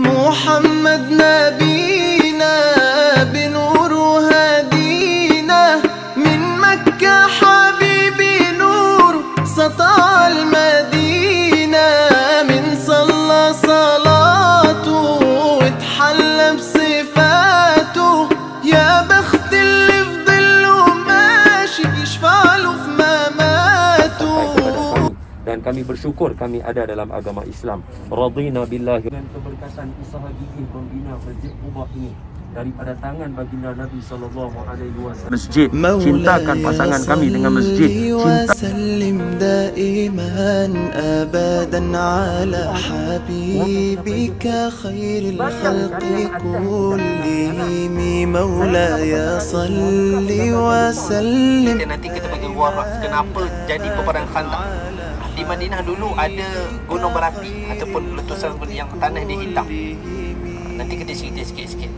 محمد نبي. dan kami bersyukur kami ada dalam agama Islam. Radina billahi dengan keberkasan usaha gigih pembina Masjid Kubah ini daripada tangan baginda Nabi sallallahu alaihi wasallam. Masjid cintakan pasangan kami dengan masjid. Cinta salim daiman abadan ala habibika khairul khalqi kullihim maula ya salli wa sallim. Nanti kita bagi warak kenapa jadi peperangan khandak. Madinah dulu ada gunung berapi ataupun letusan yang tanah dia hitam nanti kita cerita sikit-sikit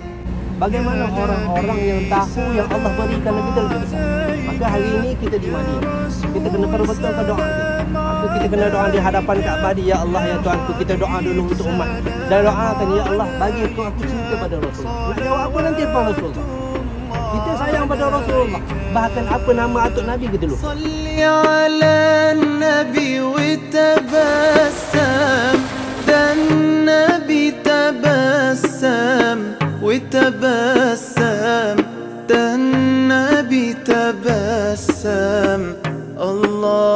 Bagaimana orang-orang yang tahu yang Allah berikan lebih besar. Maka hari ini kita di Madinah. Kita kena perbetulkan doa. Maka kita kena doa di hadapan Kaabah Ya Allah ya Tuhanku kita doa dulu untuk umat. Dan doakan Ya Allah bagi aku aku cinta pada Rasulullah. Nak jawab apa nanti pada Rasulullah? Kita sayang pada Rasulullah. Bahkan apa nama atuk Nabi kita dulu. صل على النبي وتبسم ده النبي تبسم وتبسم ده النبي تبسم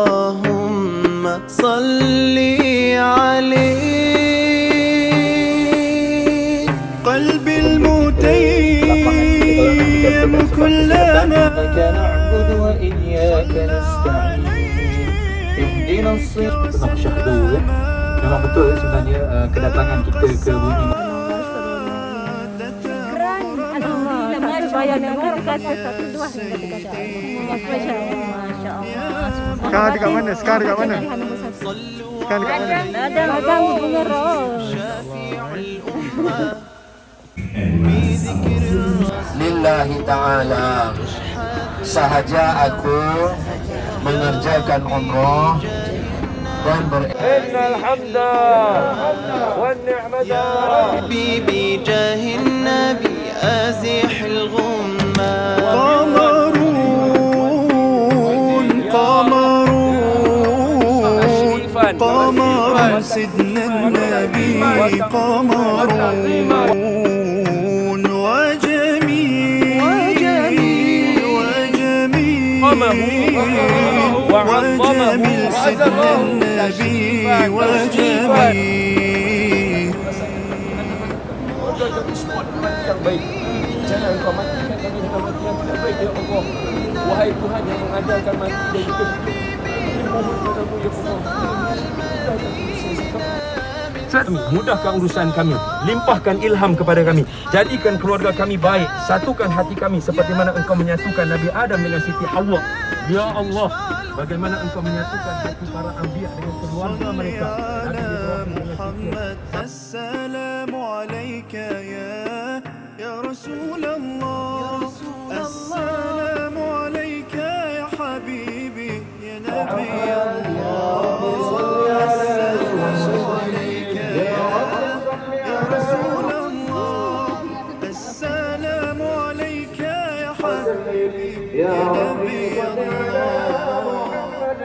اللهم صل عليه المتيم كلما نعبد وإياك نستعين اهدنا الصراط nak syahdu ya. Memang betul sebenarnya uh, kedatangan kita ke bumi Alhamdulillah, mari bayar negara kata satu dua hingga tiga tahun. Masya Allah. Sekarang dekat mana? Sekarang dekat mana? Sekarang dekat mana? Ladang, ladang bunga ros. لله تعالى سهجا أكو mengerjakan umroh dan ber قمر سيدنا النبي قمر وجميل وجميل سيدنا النبي وجميل yang baik. Jangan engkau matikan kami dengan mati yang tidak baik ya Allah. Wahai Tuhan yang mengajarkan mati dan juga Mohon padamu ya Allah. Mudahkan urusan kami Limpahkan ilham kepada kami Jadikan keluarga kami baik Satukan hati kami Seperti mana engkau menyatukan Nabi Adam dengan Siti Hawa Ya Allah Bagaimana engkau menyatukan hati para anbiya dengan keluarga mereka Nabi Ibrahim dengan Siti محمد السلام عليك يا يا رسول الله السلام عليك يا حبيبي يا نبي الله يا ربي صل على محمد